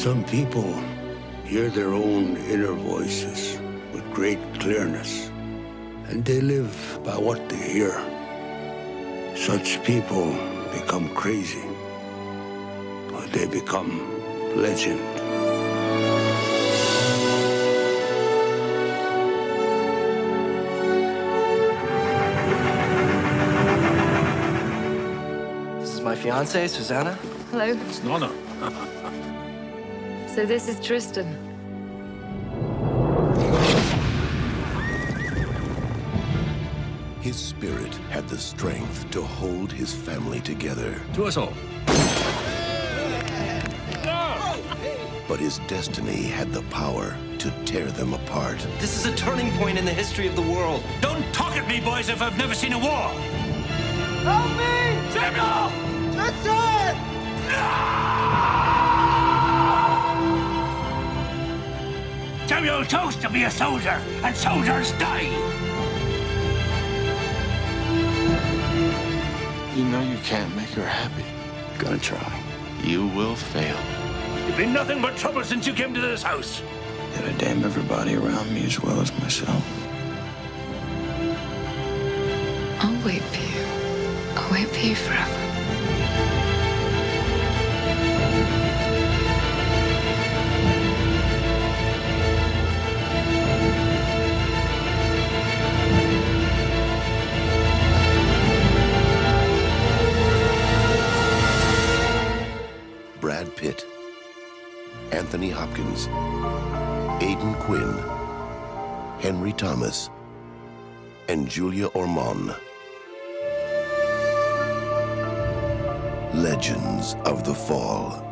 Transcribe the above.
Some people hear their own inner voices with great clearness, and they live by what they hear. Such people become crazy, or they become legend. Is my fiance, Susannah. Hello. It's Nonna. So this is Tristan. His spirit had the strength to hold his family together. To us all. But his destiny had the power to tear them apart. This is a turning point in the history of the world. Don't talk at me, boys, if I've never seen a war. Help me! Samuel! Tristan! Samuel chose to be a soldier, and soldiers die. You know you can't make her happy. Gonna try. You will fail. You've been nothing but trouble since you came to this house. Did I damn everybody around me as well as myself? I'll wait for forever. Brad Pitt, Anthony Hopkins, Aidan Quinn, Henry Thomas, and Julia Ormond. Legends of the Fall.